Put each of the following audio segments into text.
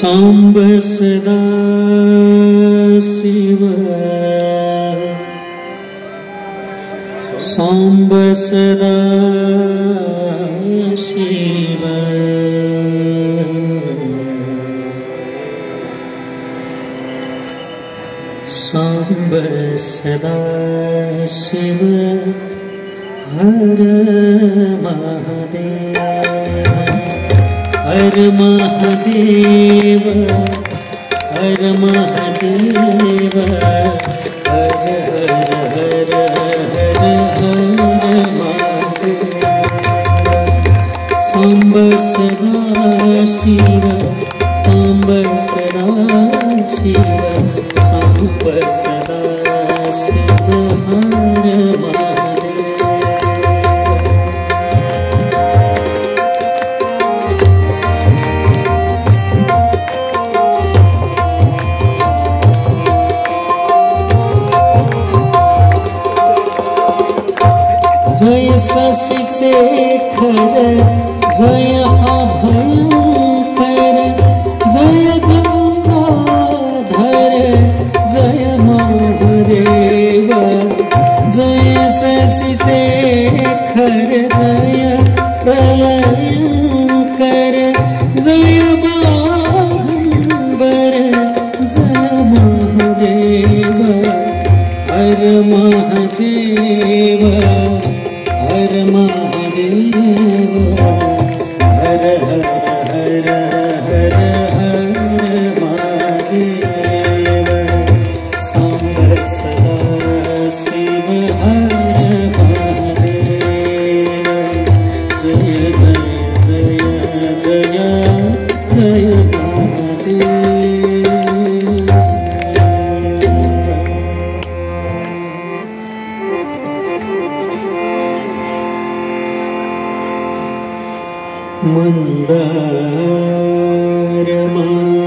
Sambha Sada Siva Sambha Mahadev हर महादेव हर हर हर हर हर महादेव। सांब सदा शिव, सांब सदा शिव सदा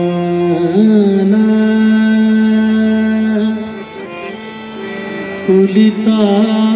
मन्दारमाना पुलिता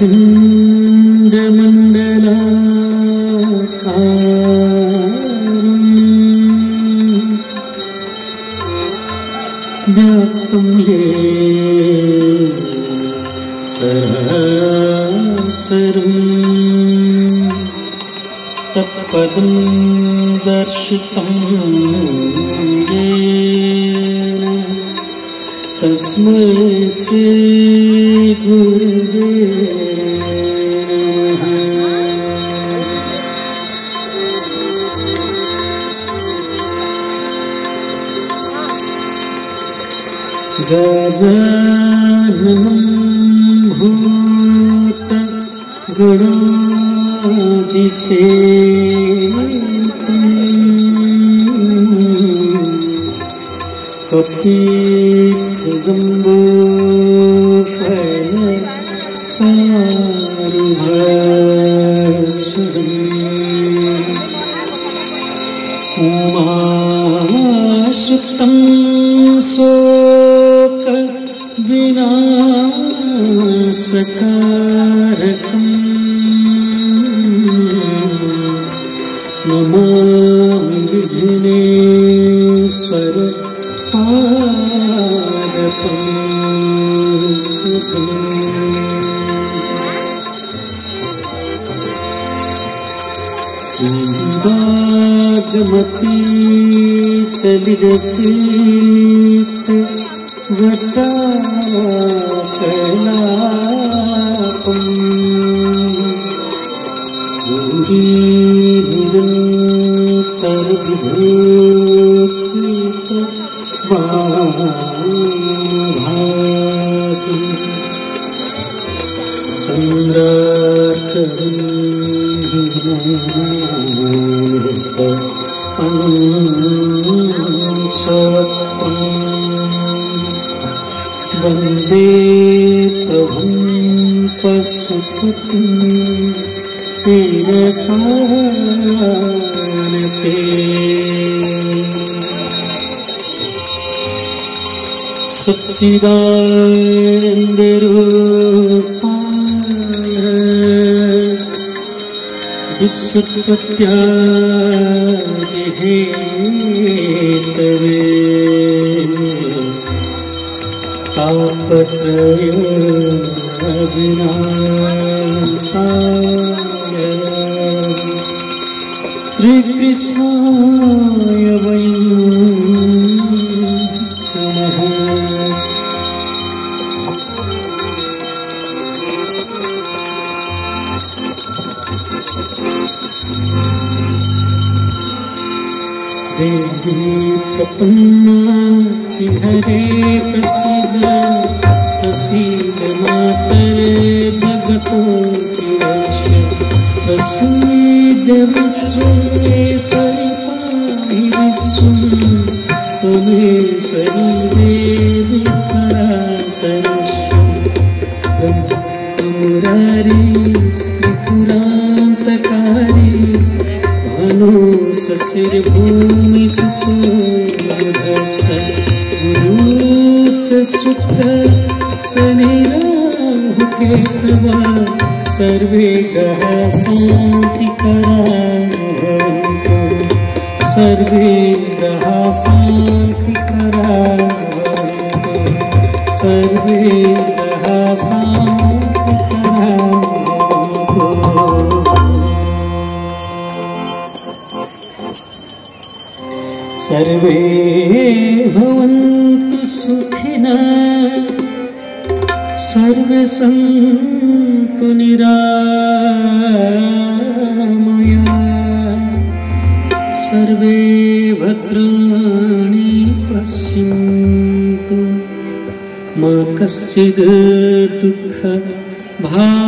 Hmm. hờ पशुपतिं शिरसानते सच्चिदानन्दरूपाय विश्वत्पत्यादिहेतवे तापत्रय হবে না सशिर्भूमि सुखोदस गुरु शुक्र शनिराहु के प्रभा सर्वे गः शान्तिकरा भवन्तु सर्वे गः शान्तिकरा भवन्तु सर्वे गः शान्तिकरा सर्वे भवन्तु सुखिनः। सर्वे सन्तु निरामया सर्वे भद्राणि पश्यन्तु। मा कश्चित् दुःख भवेत्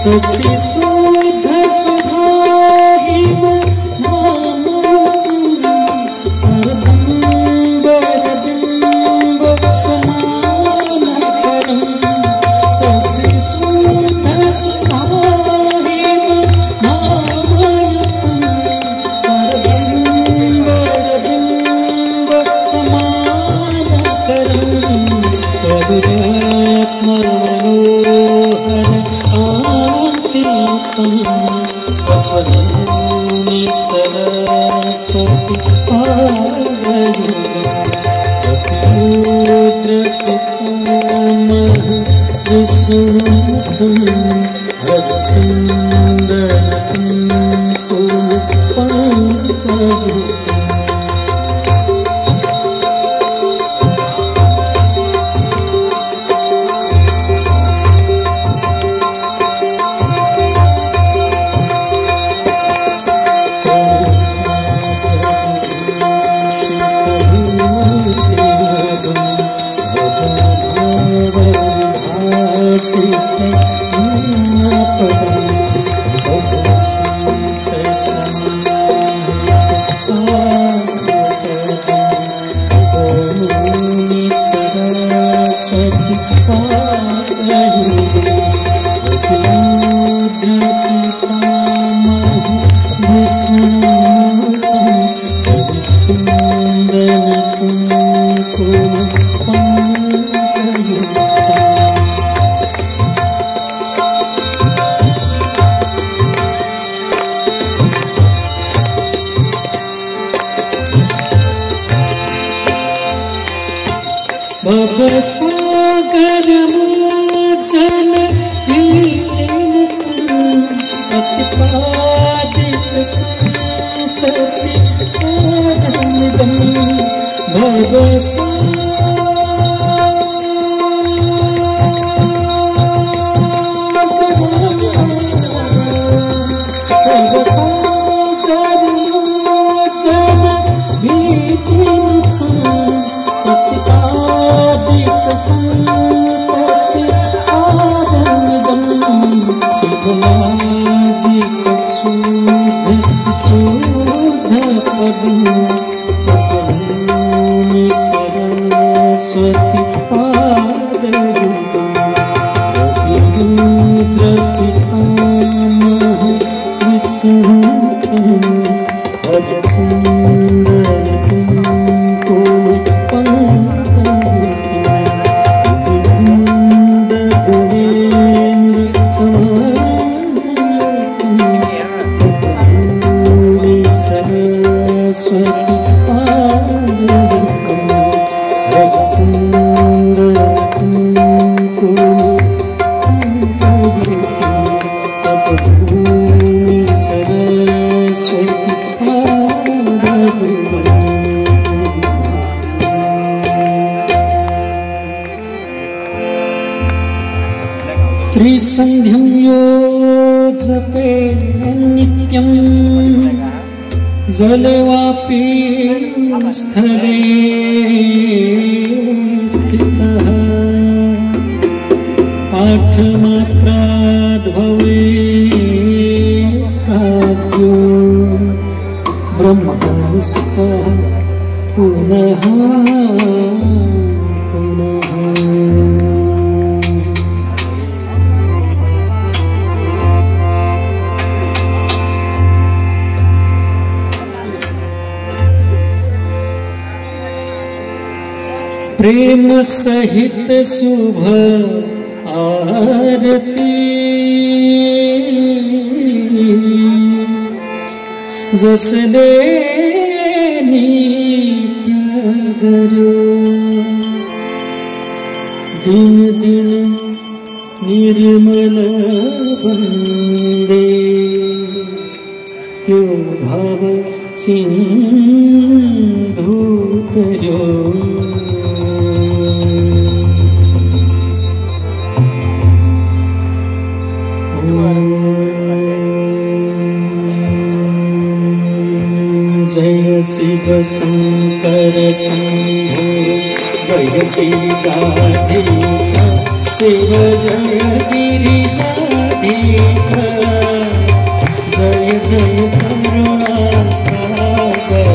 शशि सुध பதம் Thank you. जलवापी स्थले स्थितः पाठमात्राद्भवे प्राज्ञो पुनः पुनः सहित शुभ आरती। जस दे नित्य गरो। दिन दिन निर्मल बंदे क्यों भाव सिंधु करो जय शिव शङ्कर जय दे जादि शिव जय दि जादि जय करुणा सागर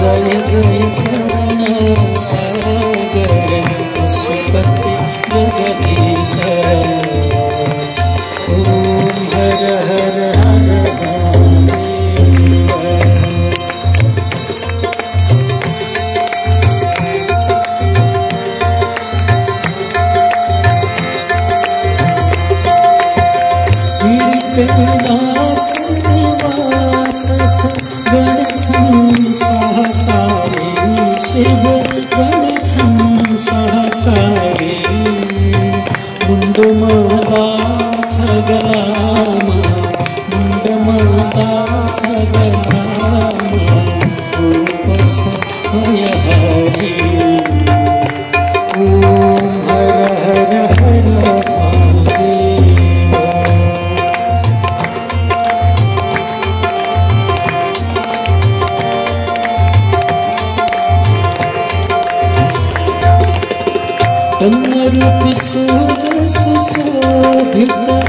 जय जय 是不是？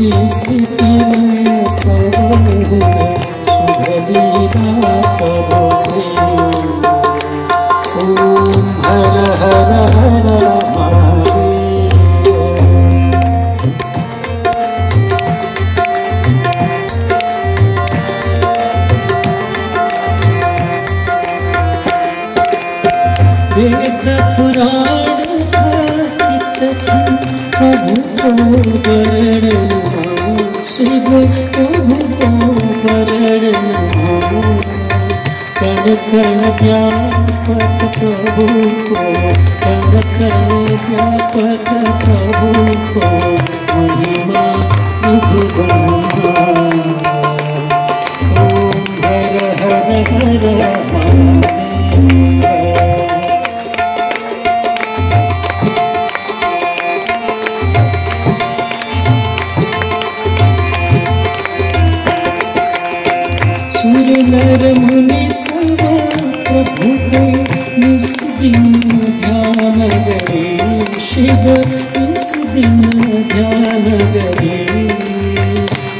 is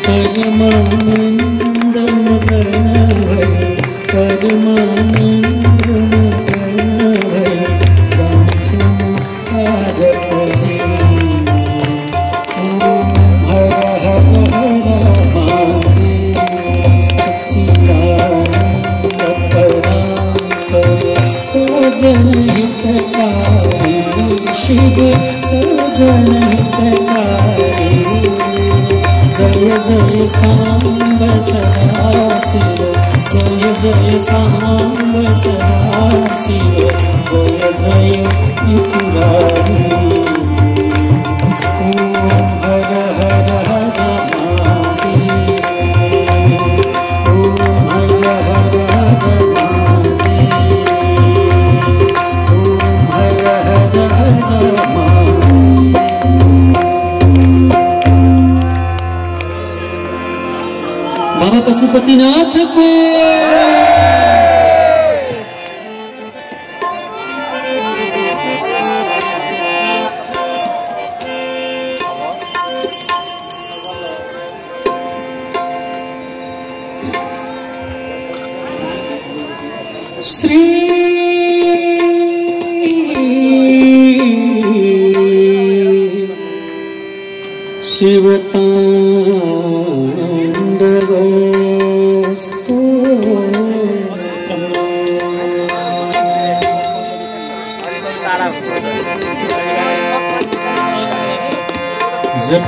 ध्यानगरमा जय साम्ब सदा शिव जय जय साम्ब सदा शिव जय जय बाबा पशुपतिनाथ को। श्री शिवताण्डवस्तु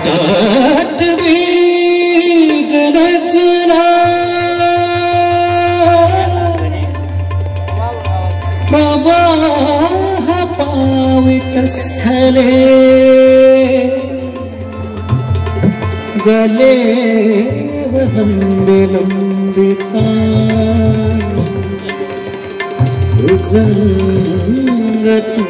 जटाटवी गरजना प्रवाह पावितस्थले गले वदम्बिलम्बिका भुजङ्गतुङ्गमालिका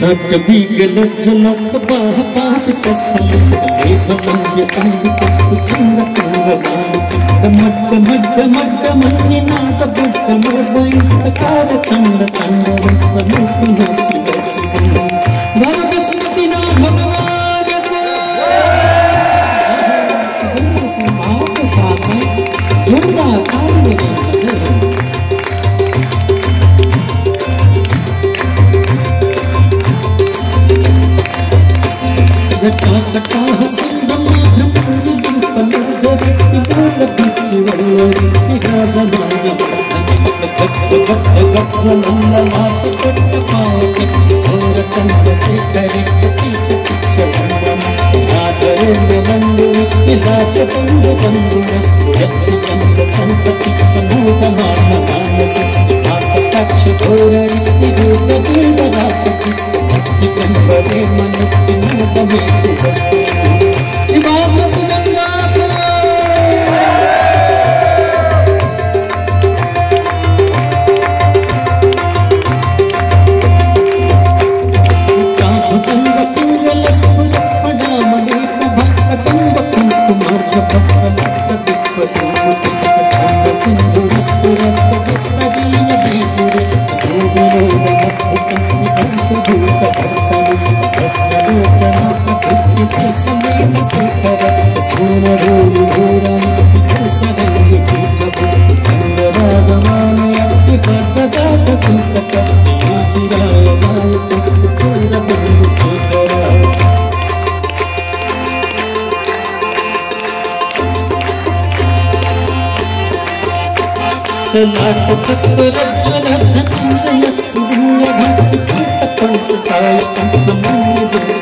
झट बीगल झलक बाह पाप कस्तम ले बमन ये अंग तक छिंग तंग मान मत मत मत मन नाथ बुद्ध मोर बैंक कार चंद तंग मत मत प्रतीकक्षवन्दं नागरेन्द्रबन्धुरि विलासबन्धुबन्धुरस्तु यत्तिचन्द्रसम्पति प्रमोदमानमानसि कटाक्षधोरणि निरूपदीर्घरापति भक्तिब्रह्मवे मनुष्यनोदमे तु वस्तु लाटचक्रज्वलधनञ्जयस्फुलिङ्गभक्तिपञ्चसायकं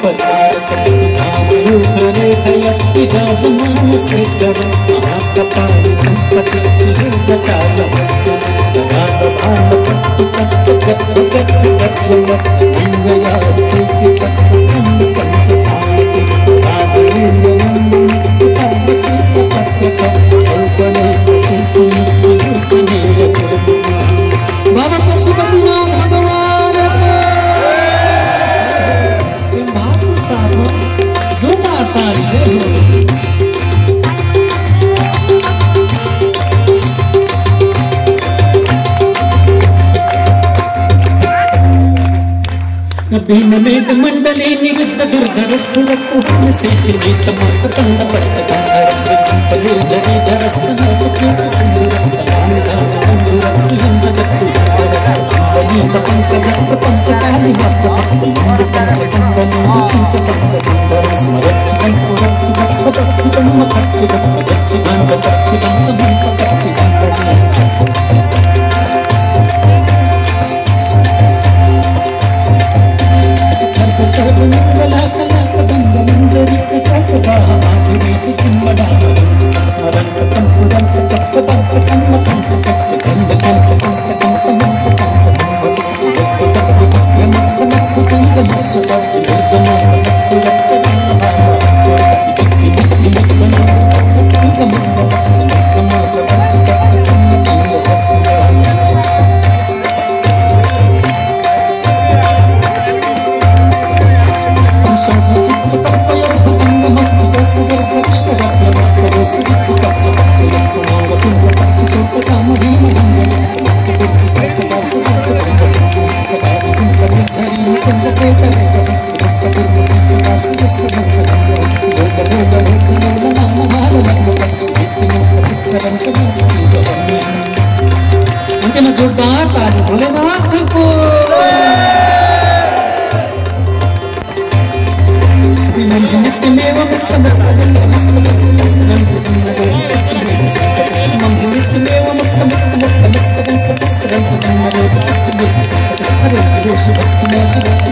धामयोगरेखय विराजमानशेखर महाकपाल सम्पति चिरजटालवस्तु गदाभालपट्टिपट्टगद्गद्गद्गज्वल अञ्जयार्ति पञ्चसाय बीन मेघ मंडले निरुद्ध दुर्धर स्फुरत्तुहन सिंहित मत कंद पट्ट कंधर कंपले लामिदान कंधुरत्त लिंगदत्तु कंदनीत पंकज प्रपंच काली मत मत लिंग कंद कंदनी चिंत कंद कंदर स्मरच्छि कंपुरच्छि कंपच्छि कंपच्छि कंपच्छि कंपच्छि कंपच्छि कंपच्छि सर्व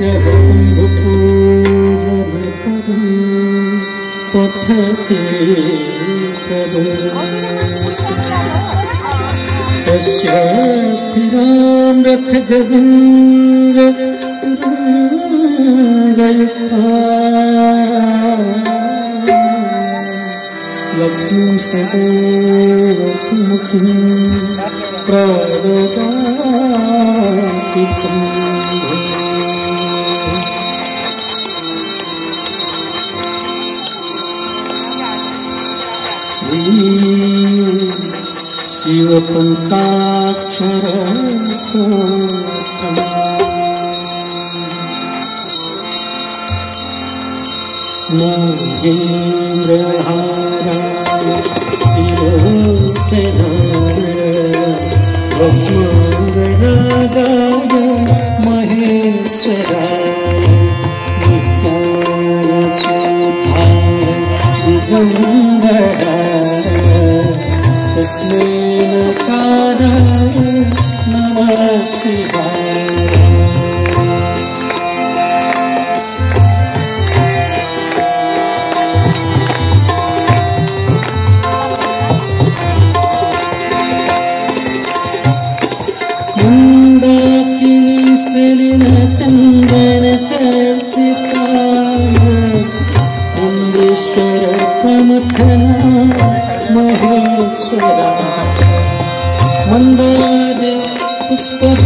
रसमात्र गीतं पूजन पदं पठते कदा तस्य स्थिरां रथगजङ्गयुक्ता लक्ष्मीं सदैव सुमुखीं प्रददाति सम्भो शिवपञ्चाक्षरस्तोत्रम् मोहेन्द्रहाराय तिरोचनाय भस्माङ्गरागाय महेश्वराय नित्याय सुधाय दिगम्बराय तस्मै नमः शिवाय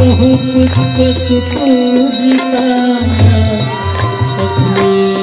बहु पुष्प सुपूजिता तस्मै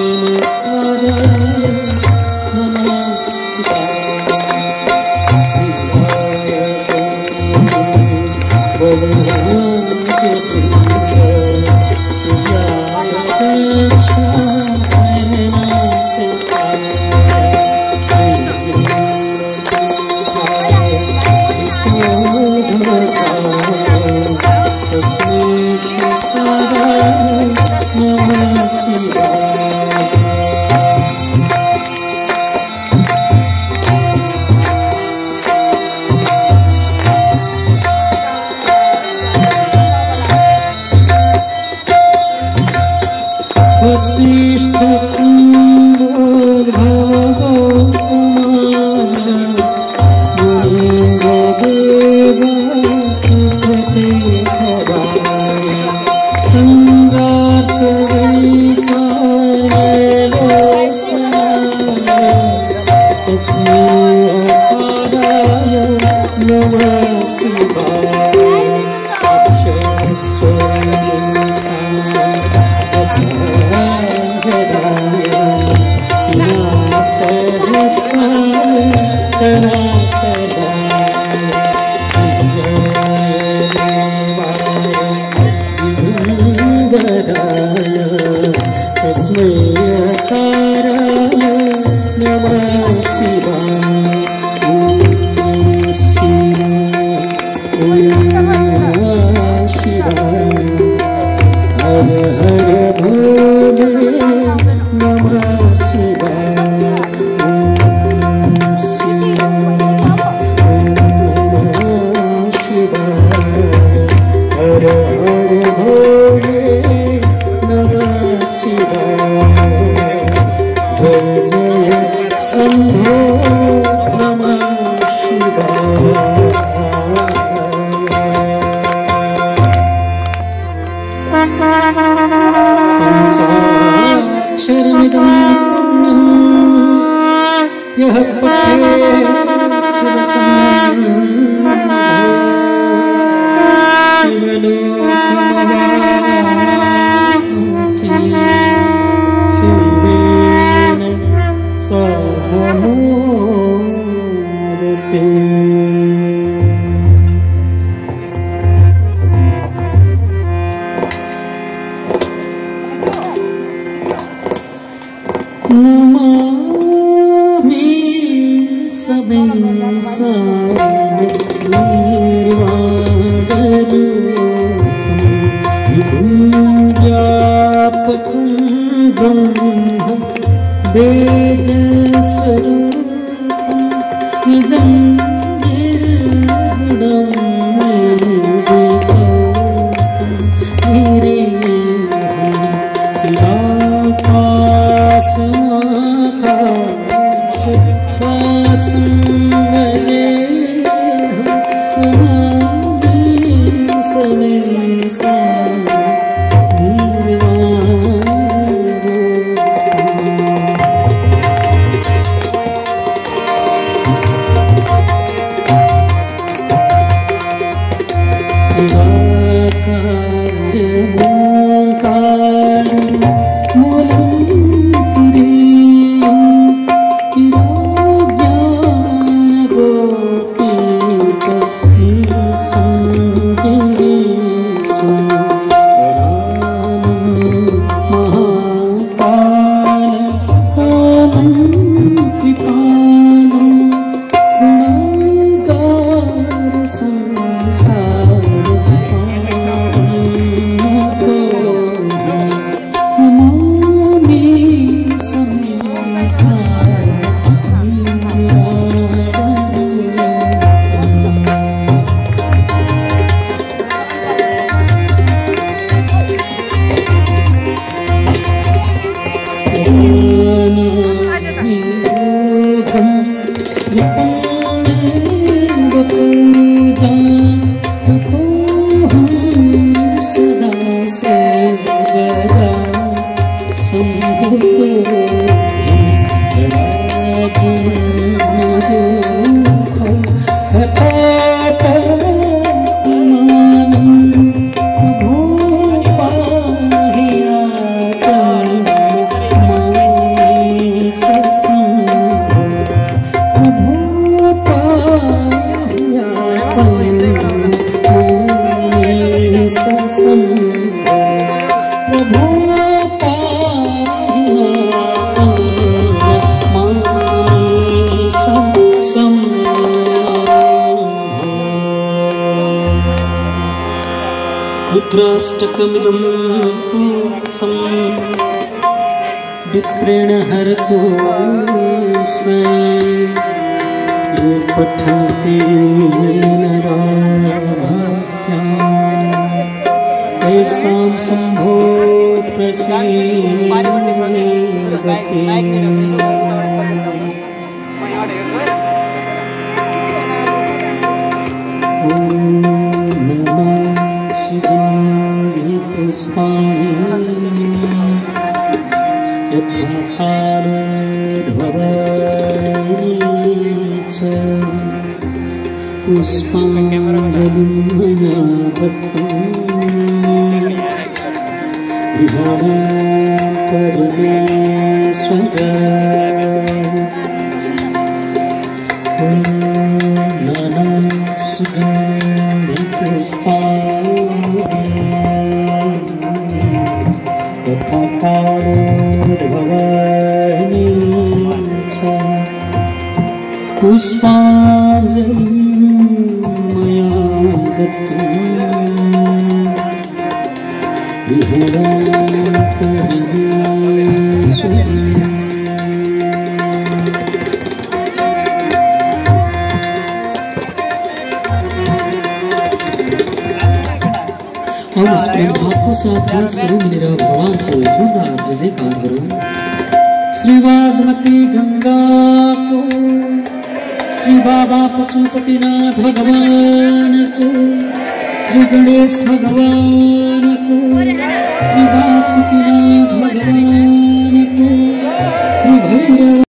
रुद्राष्टकमिदं पूतं विप्रेण हरतो ये पठन्ति तेषां पुष्पाञ्जलिं साथ भगवान को जोरदार जय जयकार करो श्री वागमती गंगा को श्री बाबा पशुपतिनाथ भगवान को, श्री गणेश भगवान को श्री वासुकीनाथ भगवान को, श्री भैरव